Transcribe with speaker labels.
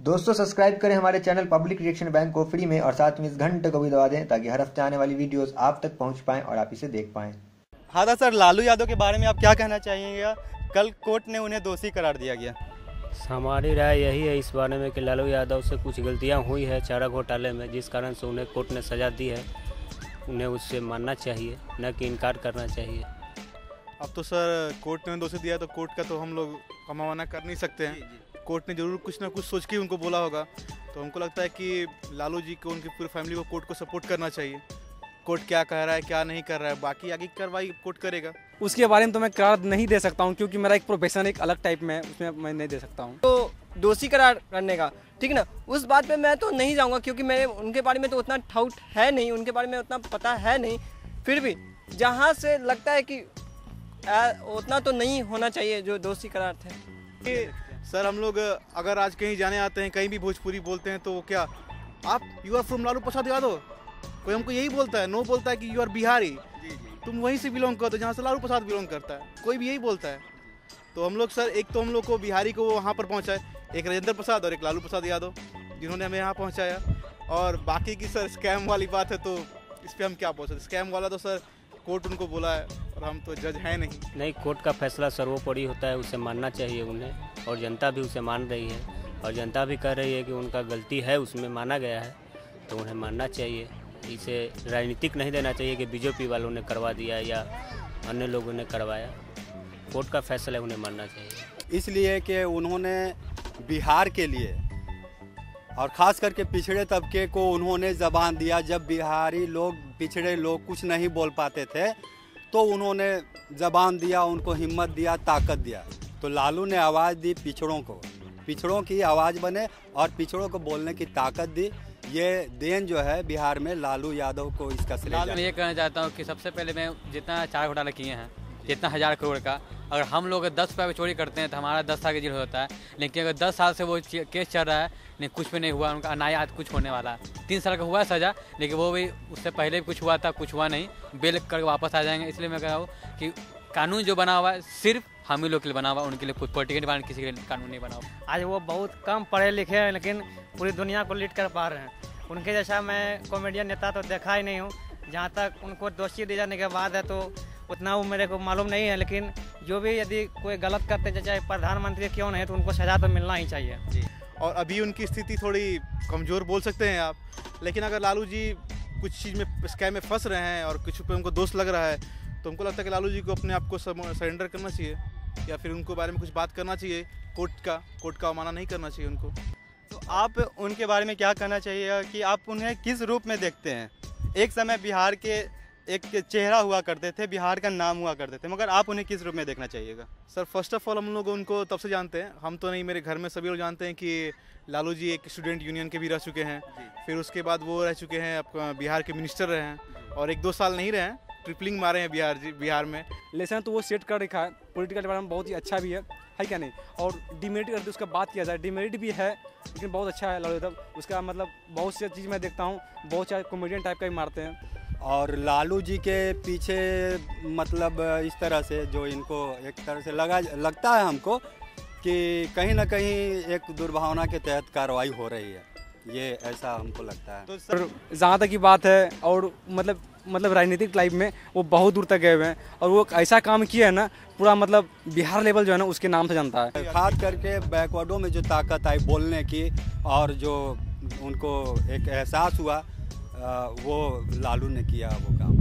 Speaker 1: दोस्तों सब्सक्राइब करें हमारे चैनल पब्लिक रिएक्शन बैंक को फ्री में और साथ में इस घंटे को भी दबा दें ताकि हर हफ़्ते आने वाली वीडियोस आप तक पहुँच पाएँ और आप इसे देख पाएँ।
Speaker 2: हाँ था सर लालू यादव के बारे में आप क्या कहना चाहेंगे? कल कोर्ट ने उन्हें दोषी करार दिया गया।
Speaker 3: हमारी राय यही है इस बारे में कि लालू यादव से कुछ गलतियाँ हुई है चारा घोटाले में जिस कारण से उन्हें कोर्ट ने सज़ा दी है। उन्हें उससे मानना चाहिए न कि इनकार करना चाहिए।
Speaker 4: अब तो सर कोर्ट ने दोषी दिया तो कोर्ट का तो हम लोग कमावाना कर नहीं सकते हैं। कोर्ट ने ज़रूर कुछ ना कुछ सोच के उनको बोला होगा। तो हमको लगता है कि लालू जी को उनकी पूरी फैमिली को कोर्ट को सपोर्ट करना चाहिए। कोर्ट क्या कह रहा है क्या नहीं कर रहा है बाकी आगे कार्रवाई कोर्ट करेगा।
Speaker 5: उसके बारे में तो मैं करार नहीं दे सकता हूँ क्योंकि मेरा एक प्रोफेशन एक अलग टाइप में है उसमें मैं नहीं दे सकता हूँ।
Speaker 6: तो दोषी करार करने का ठीक ना? उस बात पे मैं तो नहीं जाऊँगा क्योंकि मेरे उनके बारे में तो उतना ठाउट है नहीं उनके बारे में उतना पता है नहीं। फिर भी जहाँ से लगता है कि आ, उतना तो नहीं होना चाहिए जो दोषी करार थे।
Speaker 4: सर हम लोग अगर आज कहीं जाने आते हैं कहीं भी भोजपुरी बोलते हैं तो वो क्या? आप you are from Lalu Prasad Yadav? कोई हमको यही बोलता है? नो बोलता है कि यू आर बिहारी। तुम वहीं से बिलोंग करते हो जहाँ से लालू प्रसाद बिलोंग करता है। कोई भी यही बोलता है। तो हम लोग सर एक तो हम लोग को बिहारी को वहाँ पर पहुँचाए एक राजेंद्र प्रसाद और एक लालू प्रसाद यादव जिन्होंने हमें यहाँ पहुँचाया। और बाकी की सर स्कैम वाली बात है तो इस पर हम क्या बोल सकते स्कैम वाला तो सर कोर्ट उनको बोला है। और हम तो जज हैं नहीं।
Speaker 3: नहीं कोर्ट का फैसला सर्वोपरि होता है उसे मानना चाहिए उन्हें और जनता भी उसे मान रही है और जनता भी कह रही है कि उनका गलती है उसमें माना गया है तो उन्हें मानना चाहिए। इसे राजनीतिक नहीं देना चाहिए कि बीजेपी वालों ने करवा दिया या अन्य लोगों ने करवाया। कोर्ट का फैसला उन्हें मानना चाहिए।
Speaker 2: इसलिए कि उन्होंने बिहार के लिए और ख़ास करके पिछड़े तबके को उन्होंने ज़बान दिया। जब बिहारी लोग पिछड़े लोग कुछ नहीं बोल पाते थे तो उन्होंने ज़बान दिया उनको हिम्मत दिया ताकत दिया। तो लालू ने आवाज़ दी पिछड़ों को। पिछड़ों की आवाज़ बने और पिछड़ों को बोलने की ताकत दी। ये देन जो है बिहार में लालू यादव को इसका लालू
Speaker 7: मैं ये कहना चाहता हूँ कि सबसे पहले मैं जितना चार घोटाले किए हैं जितना हज़ार करोड़ का। अगर हम लोग दस रुपये चोरी करते हैं तो हमारा दस साल की जेल होता है। लेकिन अगर दस साल से वो केस चल रहा है, नहीं, कुछ भी नहीं हुआ, उनका अनायात कुछ होने वाला है। तीन साल का हुआ सज़ा, लेकिन वो भी, उससे पहले भी कुछ हुआ था, कुछ हुआ नहीं। बेल कर वापस आ जाएँगे। इसलिए मैं कह रहा हूँ कि कानून जो बना हुआ है, सिर्फ़ हम ही लोग के लिए बना हुआ उनके लिए कुछ पॉलिटिकल डिपार्टमेंट किसी के लिए कानून नहीं बना हुआ।
Speaker 8: आज वो बहुत कम पढ़े लिखे हैं, लेकिन पूरी दुनिया को लीड कर पा रहे हैं। उनके जैसा मैं कॉमेडियन नेता तो देखा ही नहीं हूँ। जहाँ तक उनको दोषी दिए जाने के बाद है तो उतना वो मेरे को मालूम नहीं है लेकिन जो भी यदि कोई गलत करते हैं चाहे प्रधानमंत्री क्यों नहीं तो उनको सजा तो मिलना ही चाहिए।
Speaker 4: जी। और अभी उनकी स्थिति थोड़ी कमज़ोर बोल सकते हैं आप लेकिन अगर लालू जी कुछ चीज़ में स्कैम में फंस रहे हैं और कुछ पे उनको दोष लग रहा है तो उनको लगता है कि लालू जी को अपने आप को सरेंडर करना चाहिए या फिर उनको बारे में कुछ बात करना चाहिए कोर्ट का कोर्ट का माना नहीं करना चाहिए उनको।
Speaker 2: तो आप उनके बारे में क्या कहना चाहिए कि आप उन्हें किस रूप में देखते हैं? एक समय बिहार के एक चेहरा हुआ करते थे बिहार का नाम हुआ करते थे मगर आप उन्हें किस रूप में देखना चाहिएगा?
Speaker 4: सर फ़र्स्ट ऑफ़ ऑल हम लोग उनको तब से जानते हैं। हम तो नहीं मेरे घर में सभी लोग जानते हैं कि लालू जी एक स्टूडेंट यूनियन के भी रह चुके हैं। फिर उसके बाद वो रह चुके हैं आपका बिहार के मिनिस्टर रहे हैं। और एक दो साल नहीं रहे हैं ट्रिपलिंग मारे हैं बिहार जी बिहार में।
Speaker 5: लेसन तो वो सेट कर रखा है। पोलिटिकल डिपार्टमेंट बहुत ही अच्छा भी है। है क्या नहीं? और डिमेरिट करके उसका बात किया जाए डिमेरिट भी है लेकिन बहुत अच्छा है लालू यादव उसका मतलब बहुत सी चीज़ मैं देखता हूँ बहुत सारे कॉमेडियन टाइप का भी मारते हैं। और लालू जी के पीछे मतलब इस तरह से जो इनको एक तरह से लगा लगता है हमको कि कहीं ना कहीं एक दुर्भावना के तहत कार्रवाई हो रही है। ये ऐसा हमको लगता है। तो सर जहाँ तक की बात है और मतलब मतलब राजनीतिक लाइफ में वो बहुत दूर तक गए हुए हैं और वो ऐसा काम किया है ना पूरा मतलब बिहार लेवल जो है ना उसके नाम से जानता है। खास करके बैकवर्डों में जो ताकत आई बोलने की और जो उनको एक एहसास हुआ वो लालू ने किया वो काम।